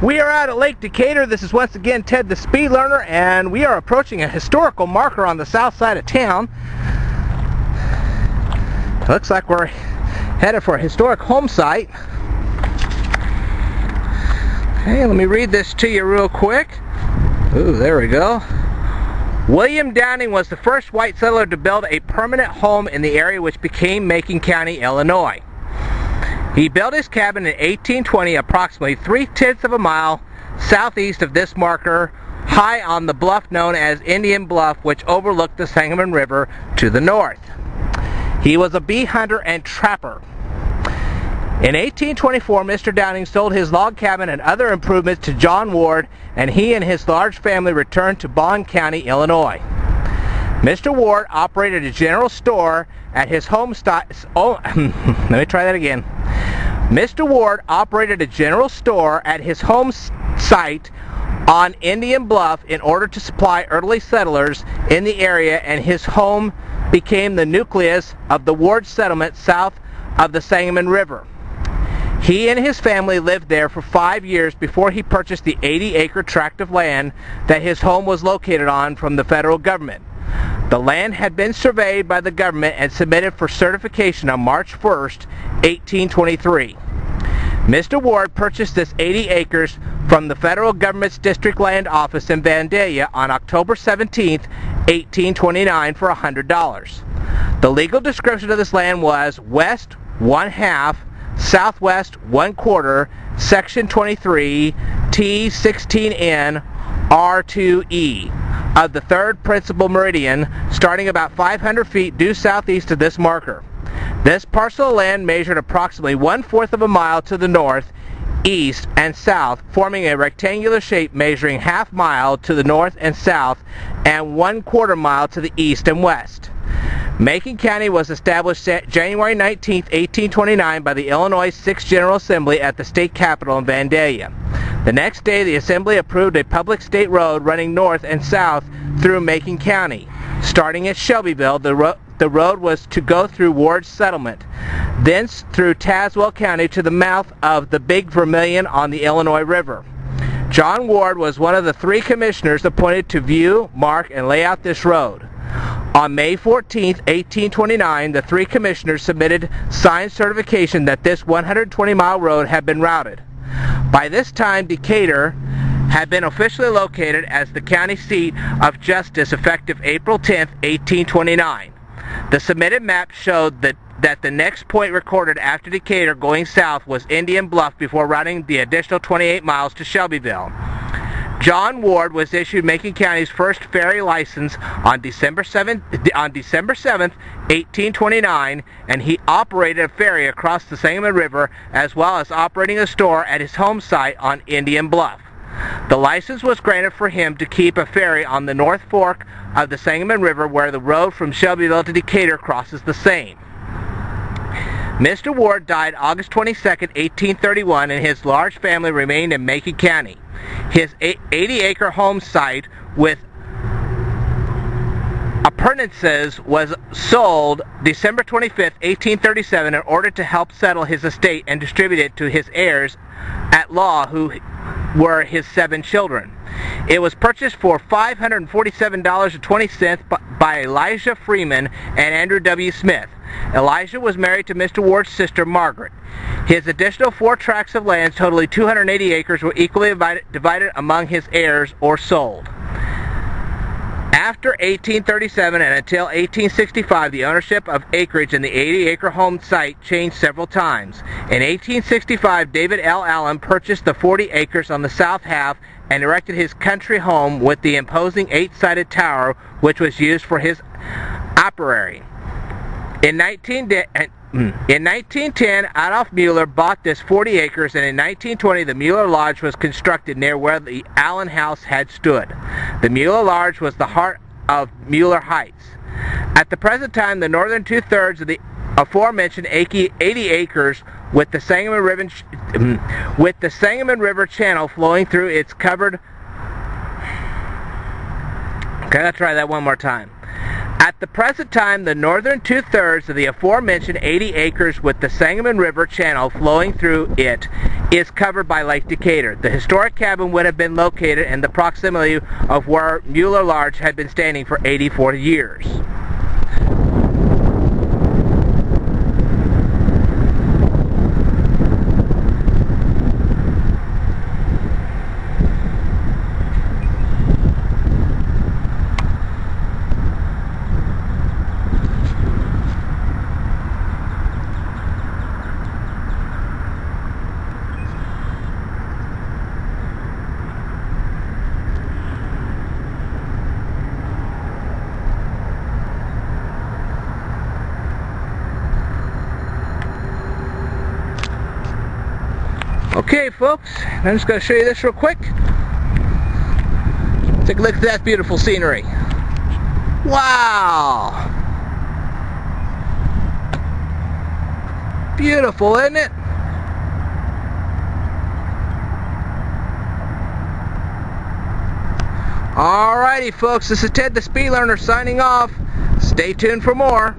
We are out at Lake Decatur. This is once again Ted the Speed Learner, and we are approaching a historical marker on the south side of town. Looks like we're headed for a historic home site. Okay, let me read this to you real quick. Ooh, there we go. William Downing was the first white settler to build a permanent home in the area which became Macon County, Illinois. He built his cabin in 1820 approximately three-tenths of a mile southeast of this marker, high on the bluff known as Indian Bluff, which overlooked the Sangamon River to the north. He was a bee hunter and trapper. In 1824, Mr. Downing sold his log cabin and other improvements to John Ward, and he and his large family returned to Bond County, Illinois. Mr. Ward operated a general store at his home site. Oh, let me try that again. Mr. Ward operated a general store at his home site on Indian Bluff in order to supply early settlers in the area, and his home became the nucleus of the Ward settlement south of the Sangamon River. He and his family lived there for five years before he purchased the 80 acre tract of land that his home was located on from the federal government. The land had been surveyed by the government and submitted for certification on March 1st, 1823. Mr. Ward purchased this 80 acres from the federal government's district land office in Vandalia on October 17, 1829 for $100. The legal description of this land was west one half, southwest one quarter, section 23, T16N, R2E of the third principal meridian, starting about 500 feet due southeast of this marker. This parcel of land measured approximately one-fourth of a mile to the north, east, and south, forming a rectangular shape measuring half mile to the north and south, and one-quarter mile to the east and west. Macon County was established January 19, 1829 by the Illinois 6th General Assembly at the state capitol in Vandalia. The next day, the Assembly approved a public state road running north and south through Macon County. Starting at Shelbyville, the, ro the road was to go through Ward's settlement, thence through Tazewell County to the mouth of the Big Vermilion on the Illinois River. John Ward was one of the three commissioners appointed to view, mark, and lay out this road. On May 14, 1829, the three commissioners submitted signed certification that this 120-mile road had been routed. By this time, Decatur had been officially located as the county seat of justice effective April 10, 1829. The submitted map showed that, that the next point recorded after Decatur going south was Indian Bluff before routing the additional 28 miles to Shelbyville. John Ward was issued Macon County's first ferry license on December 7th, on December 7th, 1829, and he operated a ferry across the Sangamon River as well as operating a store at his home site on Indian Bluff. The license was granted for him to keep a ferry on the North Fork of the Sangamon River where the road from Shelbyville to Decatur crosses the same. Mr. Ward died August 22, 1831, and his large family remained in Macon County. His 80-acre home site with appurtenances was sold December 25, 1837 in order to help settle his estate and distribute it to his heirs at law who were his seven children. It was purchased for $547.20 by Elijah Freeman and Andrew W. Smith. Elijah was married to Mr. Ward's sister, Margaret. His additional four tracts of land, totaling 280 acres, were equally divided, divided among his heirs or sold. After 1837 and until 1865, the ownership of acreage in the 80-acre home site changed several times. In 1865, David L. Allen purchased the 40 acres on the south half and erected his country home with the imposing eight-sided tower, which was used for his apiary. In 19, hmm, in 1910, Adolph Mueller bought this 40 acres, and in 1920, the Mueller Lodge was constructed near where the Allen House had stood. The Mueller Lodge was the heart of Mueller Heights. At the present time, the northern two-thirds of the aforementioned 80 acres with the Sangamon River, hmm, with the Sangamon River Channel flowing through its covered. Okay, let's try that one more time. At the present time, the northern two-thirds of the aforementioned 80 acres with the Sangamon River channel flowing through it is covered by Lake Decatur. The historic cabin would have been located in the proximity of where Mueller Lodge had been standing for 84 years. Okay, folks, I'm just going to show you this real quick. Take a look at that beautiful scenery. Wow! Beautiful, isn't it? Alrighty, folks, this is Ted the Speed Learner signing off. Stay tuned for more.